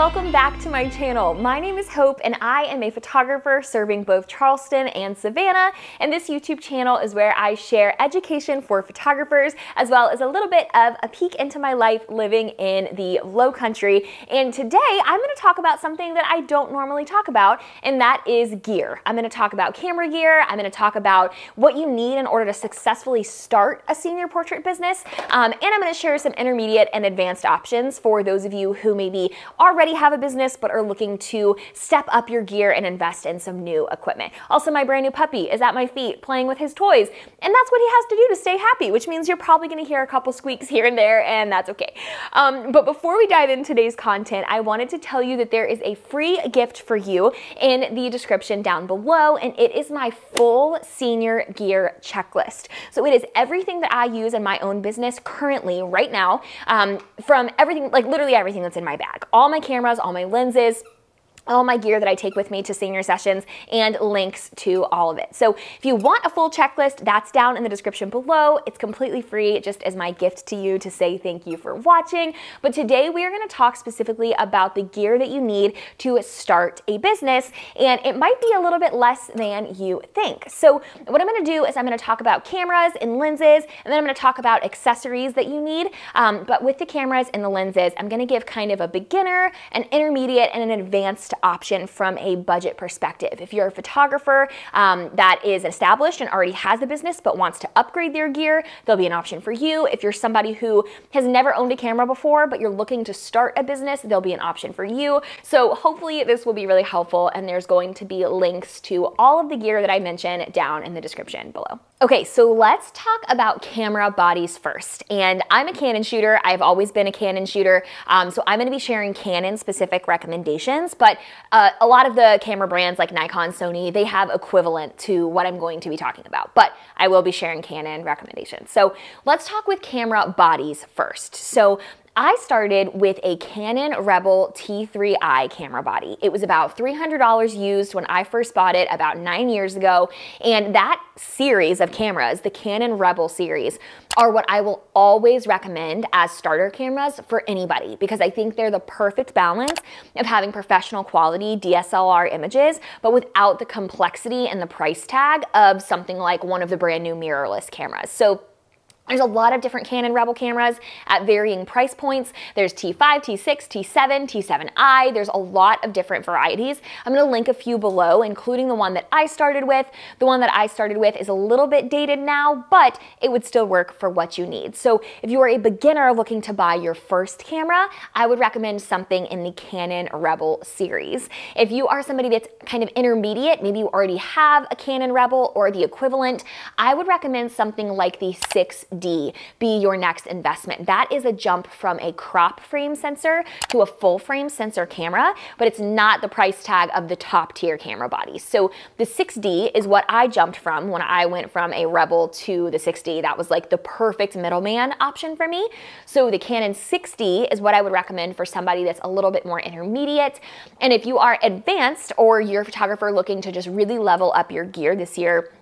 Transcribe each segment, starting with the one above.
welcome back to my channel. My name is Hope and I am a photographer serving both Charleston and Savannah and this YouTube channel is where I share education for photographers as well as a little bit of a peek into my life living in the low country and today I'm going to talk about something that I don't normally talk about and that is gear. I'm going to talk about camera gear, I'm going to talk about what you need in order to successfully start a senior portrait business um, and I'm going to share some intermediate and advanced options for those of you who maybe already have a business but are looking to step up your gear and invest in some new equipment. Also, my brand new puppy is at my feet playing with his toys, and that's what he has to do to stay happy, which means you're probably gonna hear a couple squeaks here and there, and that's okay. Um, but before we dive into today's content, I wanted to tell you that there is a free gift for you in the description down below, and it is my full senior gear checklist. So it is everything that I use in my own business currently, right now, um, from everything, like literally everything that's in my bag. All my cameras, all my lenses, all my gear that I take with me to senior sessions and links to all of it. So if you want a full checklist, that's down in the description below. It's completely free, just as my gift to you to say thank you for watching. But today we are gonna talk specifically about the gear that you need to start a business, and it might be a little bit less than you think. So what I'm gonna do is I'm gonna talk about cameras and lenses, and then I'm gonna talk about accessories that you need. Um, but with the cameras and the lenses, I'm gonna give kind of a beginner, an intermediate, and an advanced option from a budget perspective. If you're a photographer um, that is established and already has a business but wants to upgrade their gear, there'll be an option for you. If you're somebody who has never owned a camera before but you're looking to start a business, there'll be an option for you. So hopefully this will be really helpful and there's going to be links to all of the gear that I mentioned down in the description below. Okay, so let's talk about camera bodies first. And I'm a Canon shooter. I've always been a Canon shooter. Um, so I'm gonna be sharing Canon specific recommendations, but uh, a lot of the camera brands like Nikon, Sony, they have equivalent to what I'm going to be talking about, but I will be sharing Canon recommendations. So let's talk with camera bodies first. So I started with a Canon Rebel T3i camera body. It was about $300 used when I first bought it about nine years ago. And that series of cameras, the Canon Rebel series, are what I will always recommend as starter cameras for anybody because I think they're the perfect balance of having professional quality DSLR images, but without the complexity and the price tag of something like one of the brand new mirrorless cameras. So there's a lot of different Canon Rebel cameras at varying price points. There's T5, T6, T7, T7i. There's a lot of different varieties. I'm gonna link a few below, including the one that I started with. The one that I started with is a little bit dated now, but it would still work for what you need. So if you are a beginner looking to buy your first camera, I would recommend something in the Canon Rebel series. If you are somebody that's kind of intermediate, maybe you already have a Canon Rebel or the equivalent, I would recommend something like the 6 D be your next investment. That is a jump from a crop frame sensor to a full frame sensor camera, but it's not the price tag of the top tier camera bodies. So the 6D is what I jumped from when I went from a Rebel to the 6D. That was like the perfect middleman option for me. So the Canon 6D is what I would recommend for somebody that's a little bit more intermediate. And if you are advanced or you're a photographer looking to just really level up your gear this year,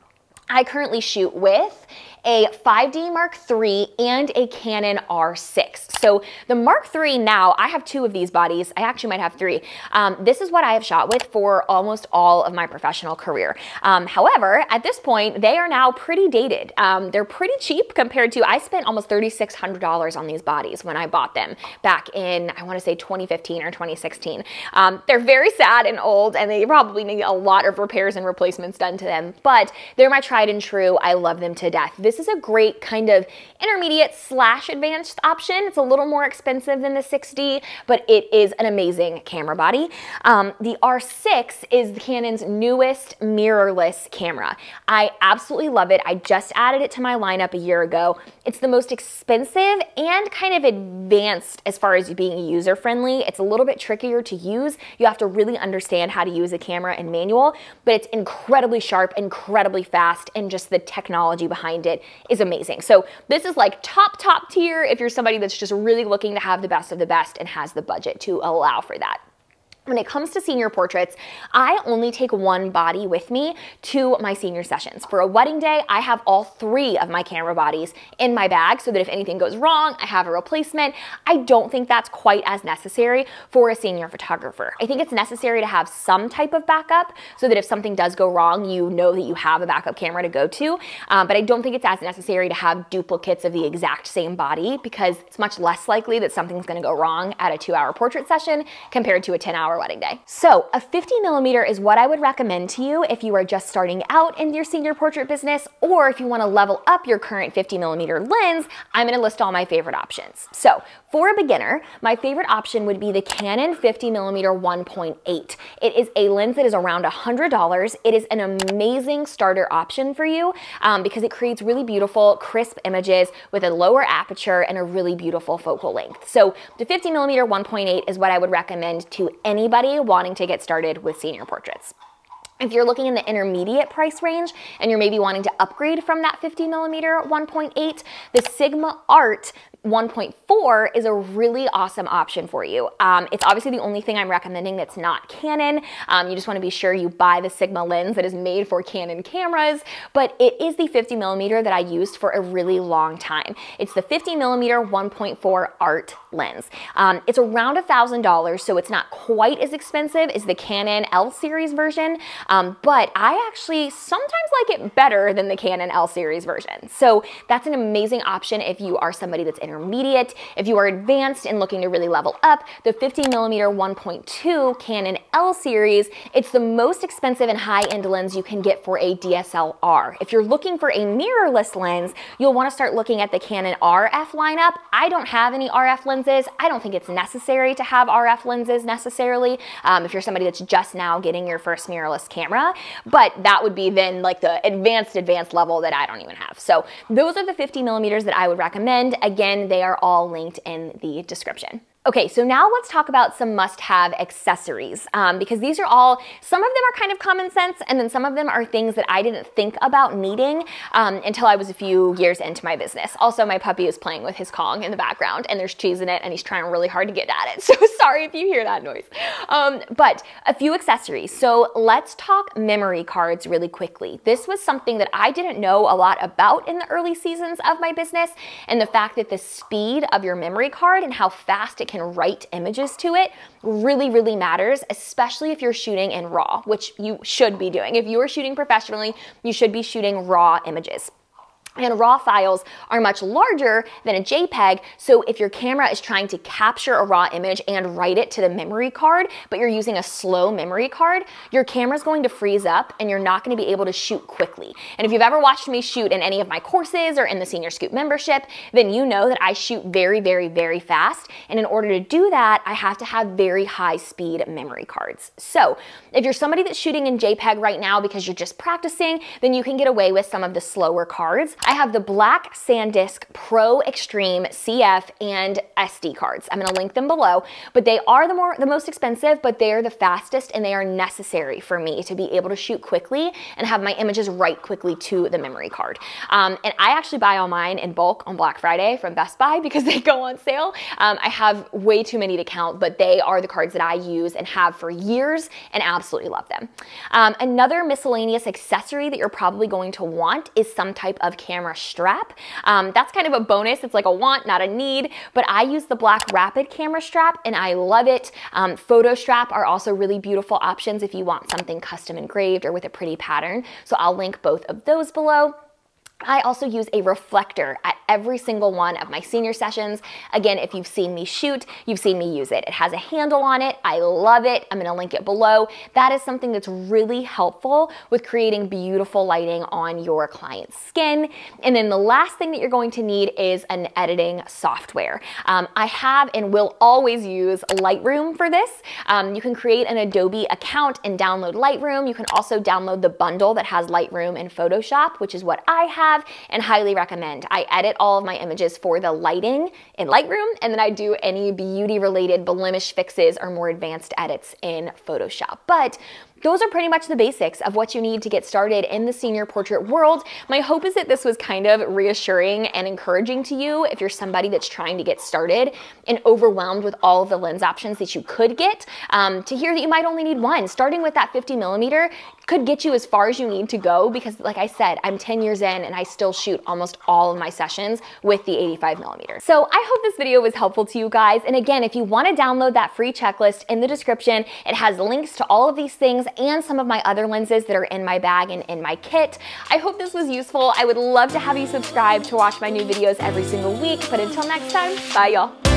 I currently shoot with a 5D Mark III and a Canon R6. So the Mark III now, I have two of these bodies. I actually might have three. Um, this is what I have shot with for almost all of my professional career. Um, however, at this point, they are now pretty dated. Um, they're pretty cheap compared to, I spent almost $3,600 on these bodies when I bought them back in, I wanna say 2015 or 2016. Um, they're very sad and old and they probably need a lot of repairs and replacements done to them, but they're my tried and true. I love them to death. This is a great kind of intermediate slash advanced option. It's a little more expensive than the 6D, but it is an amazing camera body. Um, the R6 is the Canon's newest mirrorless camera. I absolutely love it. I just added it to my lineup a year ago. It's the most expensive and kind of advanced as far as being user friendly. It's a little bit trickier to use. You have to really understand how to use a camera and manual, but it's incredibly sharp, incredibly fast, and just the technology behind it is amazing. So this is like top, top tier if you're somebody that's just really looking to have the best of the best and has the budget to allow for that. When it comes to senior portraits, I only take one body with me to my senior sessions. For a wedding day, I have all three of my camera bodies in my bag so that if anything goes wrong, I have a replacement. I don't think that's quite as necessary for a senior photographer. I think it's necessary to have some type of backup so that if something does go wrong, you know that you have a backup camera to go to. Um, but I don't think it's as necessary to have duplicates of the exact same body because it's much less likely that something's gonna go wrong at a two hour portrait session compared to a 10 hour wedding day. So a 50 millimeter is what I would recommend to you if you are just starting out in your senior portrait business, or if you wanna level up your current 50 millimeter lens, I'm gonna list all my favorite options. So for a beginner, my favorite option would be the Canon 50 millimeter 1.8. It is a lens that is around $100. It is an amazing starter option for you um, because it creates really beautiful, crisp images with a lower aperture and a really beautiful focal length. So the 50 millimeter 1.8 is what I would recommend to anybody wanting to get started with senior portraits. If you're looking in the intermediate price range and you're maybe wanting to upgrade from that 50 millimeter 1.8, the Sigma Art 1.4 is a really awesome option for you. Um, it's obviously the only thing I'm recommending that's not Canon. Um, you just wanna be sure you buy the Sigma lens that is made for Canon cameras, but it is the 50 millimeter that I used for a really long time. It's the 50 millimeter 1.4 art lens. Um, it's around a $1,000, so it's not quite as expensive as the Canon L series version, um, but I actually sometimes like it better than the Canon L series version. So that's an amazing option if you are somebody that's intermediate. If you are advanced and looking to really level up, the 50 millimeter 1.2 Canon L series, it's the most expensive and high-end lens you can get for a DSLR. If you're looking for a mirrorless lens, you'll wanna start looking at the Canon RF lineup. I don't have any RF lenses. I don't think it's necessary to have RF lenses necessarily um, if you're somebody that's just now getting your first mirrorless camera, but that would be then like the advanced, advanced level that I don't even have. So those are the 50 millimeters that I would recommend. Again, Again, they are all linked in the description. Okay, so now let's talk about some must-have accessories um, because these are all, some of them are kind of common sense and then some of them are things that I didn't think about needing um, until I was a few years into my business. Also, my puppy is playing with his Kong in the background and there's cheese in it and he's trying really hard to get at it. So sorry if you hear that noise. Um, but a few accessories. So let's talk memory cards really quickly. This was something that I didn't know a lot about in the early seasons of my business and the fact that the speed of your memory card and how fast it can write images to it really, really matters, especially if you're shooting in RAW, which you should be doing. If you are shooting professionally, you should be shooting RAW images. And RAW files are much larger than a JPEG, so if your camera is trying to capture a RAW image and write it to the memory card, but you're using a slow memory card, your camera's going to freeze up and you're not gonna be able to shoot quickly. And if you've ever watched me shoot in any of my courses or in the Senior Scoop membership, then you know that I shoot very, very, very fast. And in order to do that, I have to have very high speed memory cards. So if you're somebody that's shooting in JPEG right now because you're just practicing, then you can get away with some of the slower cards. I have the black SanDisk Pro Extreme CF and SD cards. I'm gonna link them below, but they are the, more, the most expensive, but they are the fastest and they are necessary for me to be able to shoot quickly and have my images write quickly to the memory card. Um, and I actually buy all mine in bulk on Black Friday from Best Buy because they go on sale. Um, I have way too many to count, but they are the cards that I use and have for years and absolutely love them. Um, another miscellaneous accessory that you're probably going to want is some type of camera strap. Um, that's kind of a bonus. It's like a want, not a need, but I use the black rapid camera strap and I love it. Um, Fotostrap are also really beautiful options if you want something custom engraved or with a pretty pattern. So I'll link both of those below. I also use a reflector at every single one of my senior sessions. Again, if you've seen me shoot, you've seen me use it. It has a handle on it. I love it. I'm gonna link it below. That is something that's really helpful with creating beautiful lighting on your client's skin. And then the last thing that you're going to need is an editing software. Um, I have and will always use Lightroom for this. Um, you can create an Adobe account and download Lightroom. You can also download the bundle that has Lightroom and Photoshop, which is what I have have and highly recommend. I edit all of my images for the lighting in Lightroom, and then I do any beauty related blemish fixes or more advanced edits in Photoshop. But those are pretty much the basics of what you need to get started in the senior portrait world. My hope is that this was kind of reassuring and encouraging to you if you're somebody that's trying to get started and overwhelmed with all of the lens options that you could get, um, to hear that you might only need one. Starting with that 50 millimeter could get you as far as you need to go because like I said, I'm 10 years in and I still shoot almost all of my sessions with the 85 millimeter. So I hope this video was helpful to you guys. And again, if you wanna download that free checklist in the description, it has links to all of these things and some of my other lenses that are in my bag and in my kit. I hope this was useful. I would love to have you subscribe to watch my new videos every single week. But until next time, bye y'all.